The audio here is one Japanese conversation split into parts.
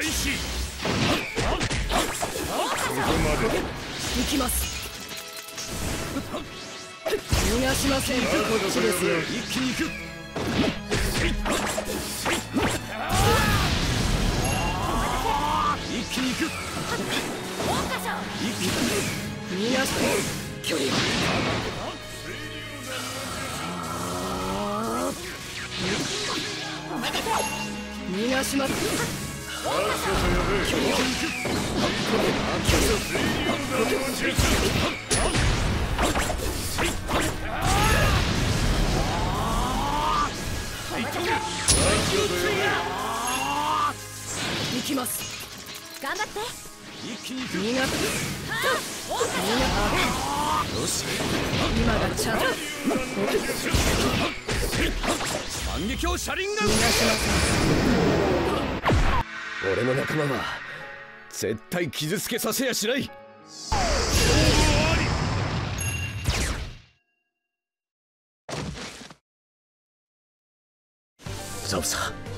開始。ここまで行きます。逃がしません。こっちですよ。一気に行く。一気に行く。一気に逃がして。距離逃がします行きます。頑張って。一気に行く逃がし今がチャンス反撃を車輪が逃がします俺の仲間は絶対傷つけさせやしない。ザブサ戦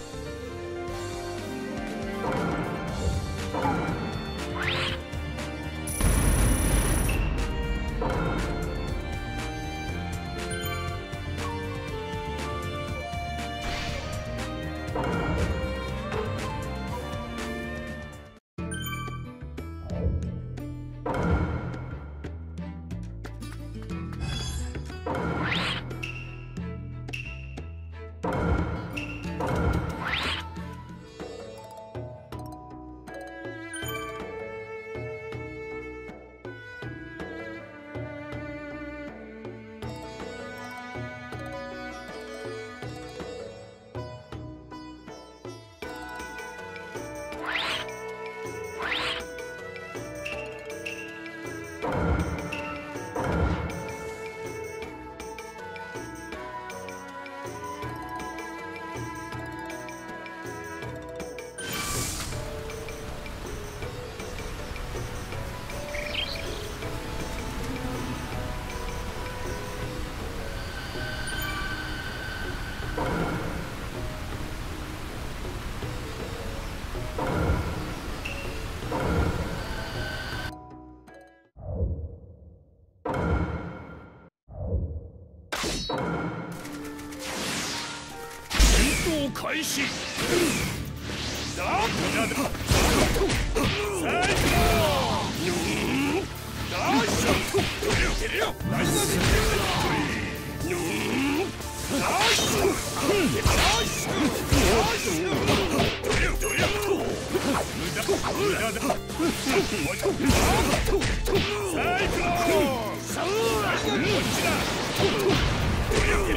る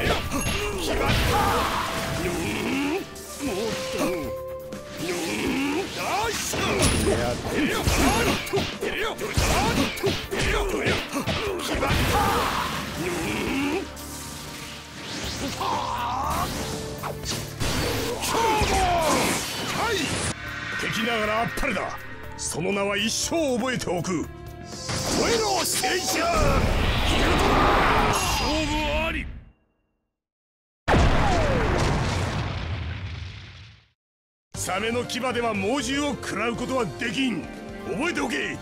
よ決まった敵ながらあっぱれだ。その名は一生覚えておく。燃えろステージャー勝負ありサメの牙では猛獣を食らうことはできん。覚えておけ。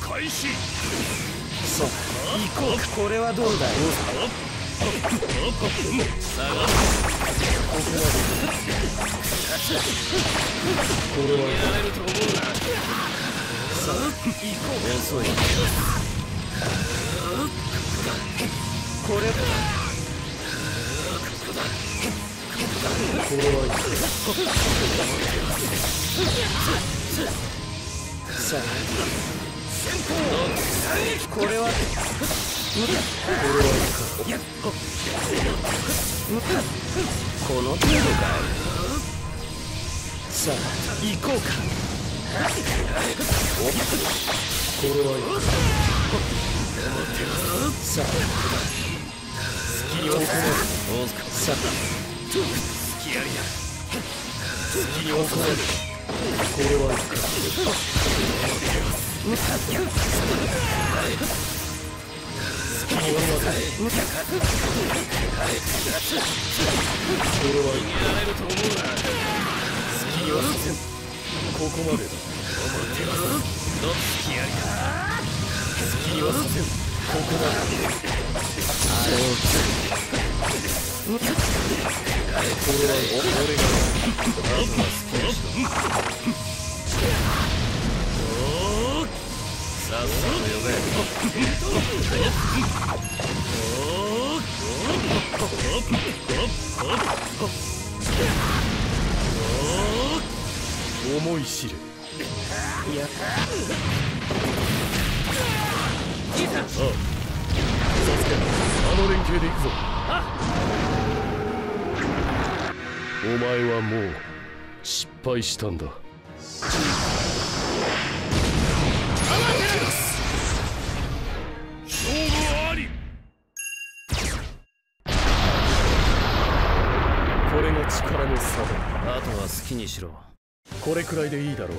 開始。そう行こうこれはどうだいこれはやれると思うなさあ行こう遅いこれこれはさあ。これはこれはこの程度かさあ行こうかこれはいいさあ好きにはさあ好きやりや好きにはこれはいいか。ここまでだどつきやりか好きにはさせんここまであれをこれは俺がさっさと呼べ思い知れ。いやああサスケあの連携で行くぞお前はもう失敗したんだきにしろ。これくらいでいいだろう。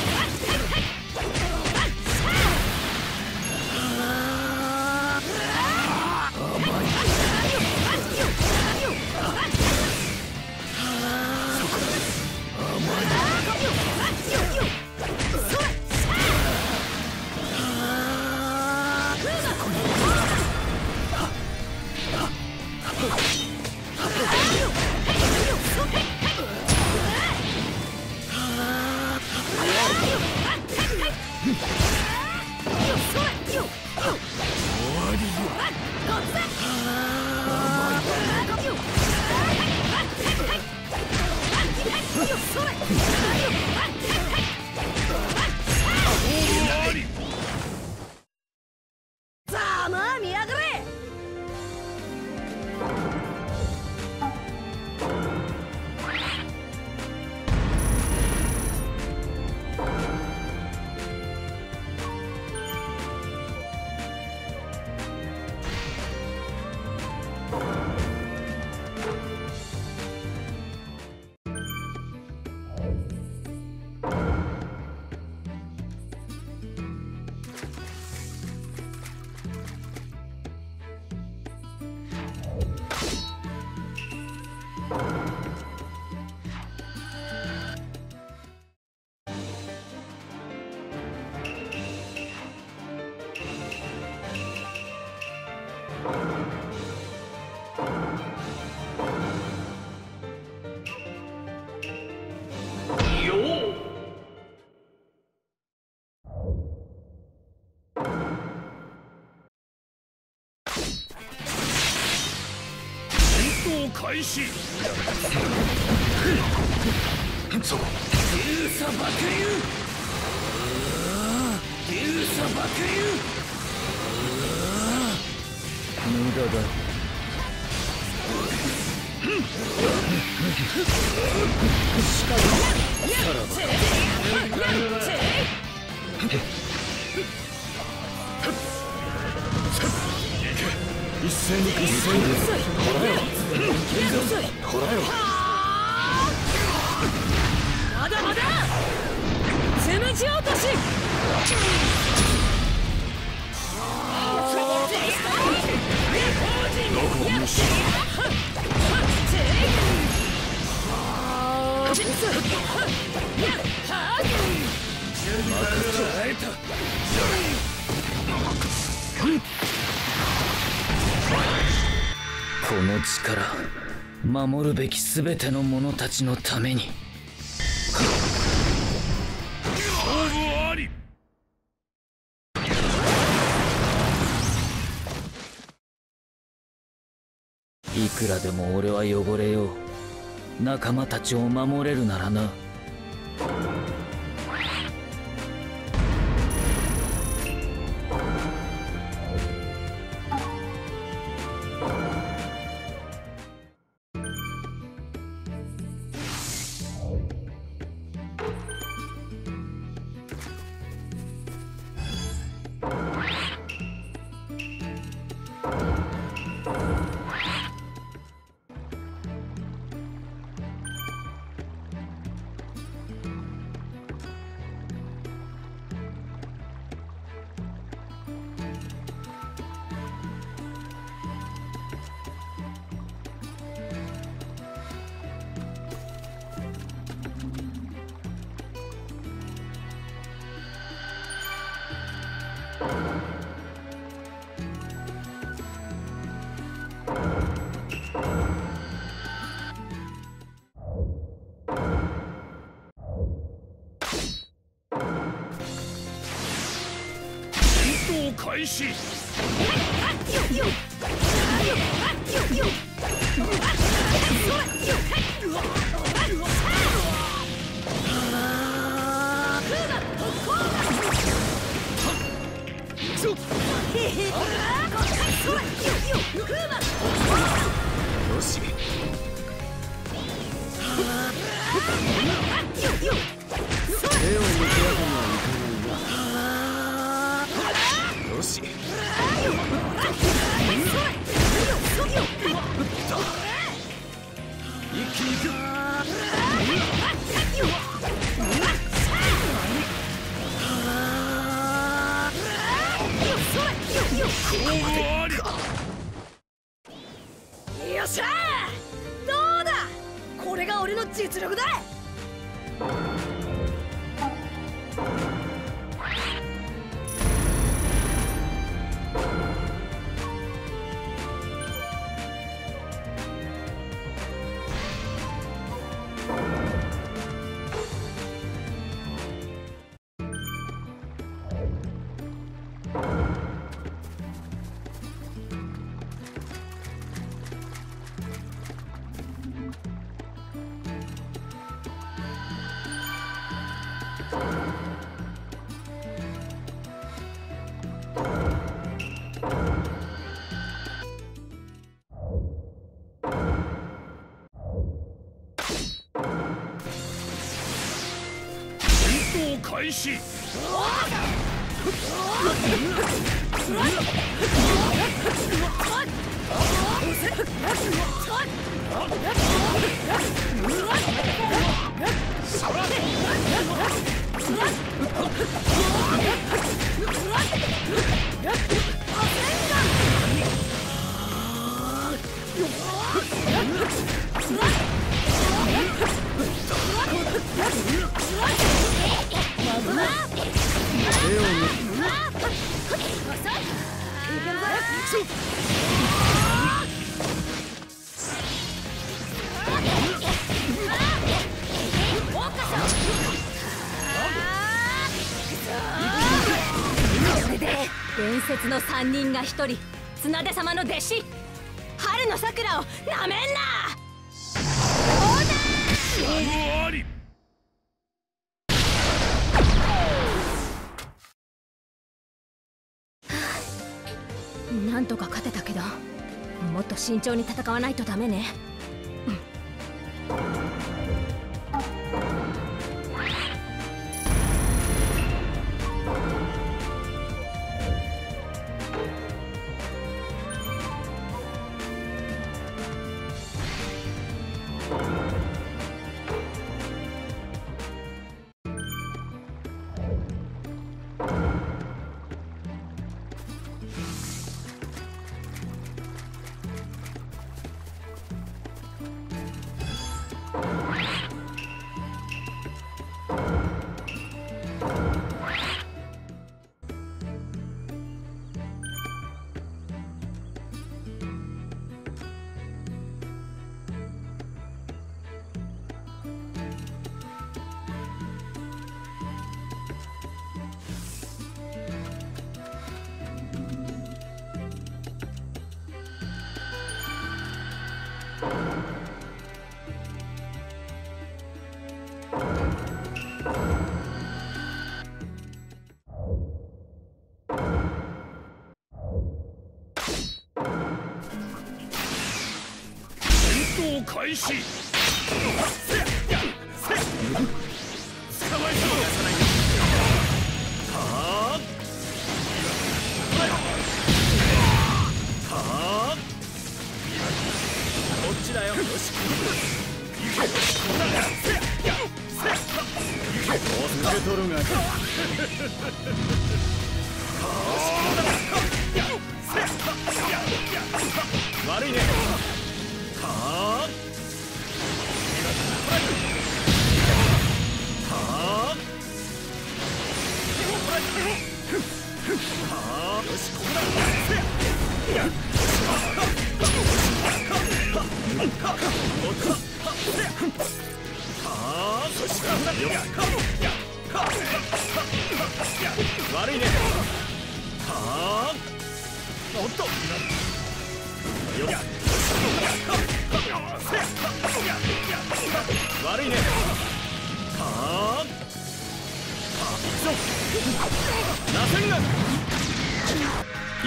開始そう流砂爆流流砂爆流無駄だ一斉に一斉にほらよまだまだ。つむじ落としこの力守るべき全ての者たちのために。いくらでも俺は汚れよう。仲間たちを守れるならな。開始。よし 開始。説の三人が一人綱手様の弟子春の桜をなめんな。なんとか勝てたけどもっと慎重に戦わないとダメね開始悪いね。はあおっと。よっ悪いね。はあはあ行くぞなせんが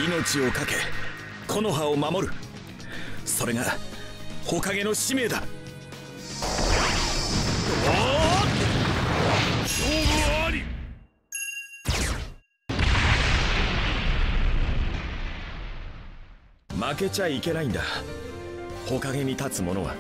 命を懸け木の葉を守るそれが火影の使命だ負けちゃいけないんだ。火影に立つ者は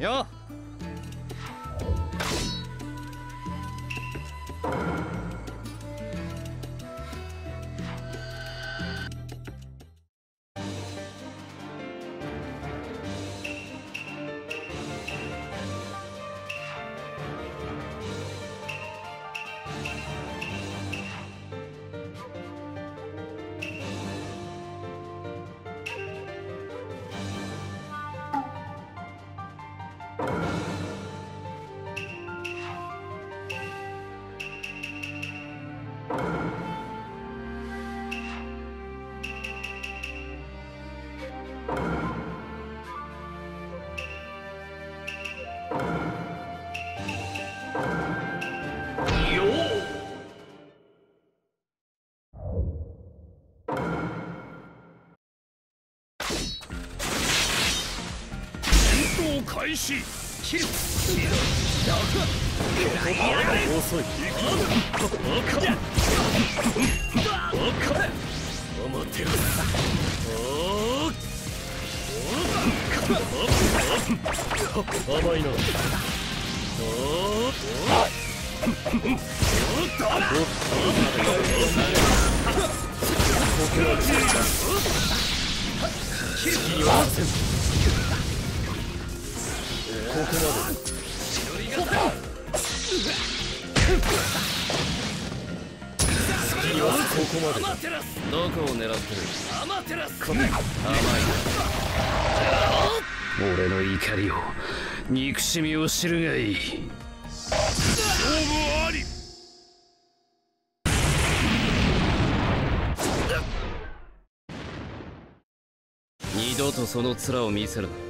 よ開始。切る切る遅い表が甘いなにはさせんここまで。だここまで。だどこを狙ってるアマテラス甘い俺の怒りを憎しみを知るがいい勝負あり二度とその面を見せるな。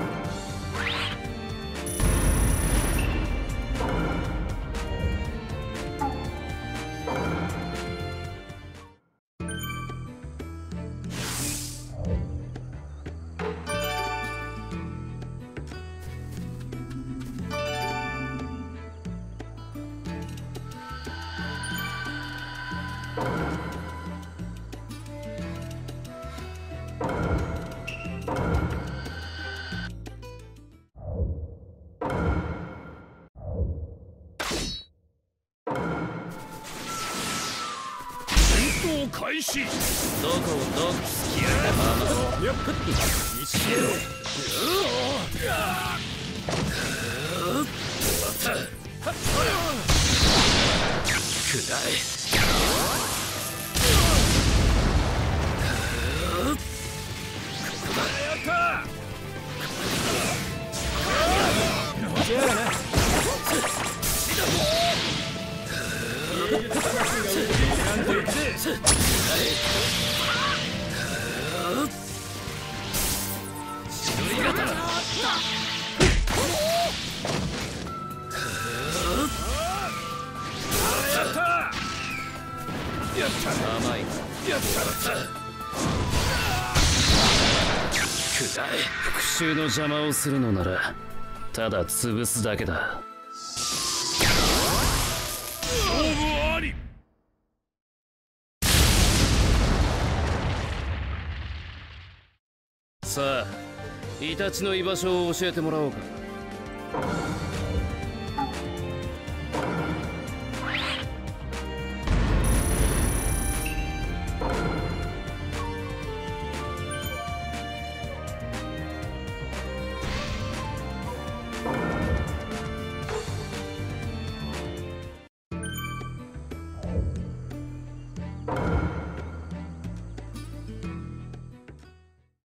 ま復讐の邪魔をするのならた。だ潰すだけだ勝負ありさあイタチの居場所を教えてもらおうか。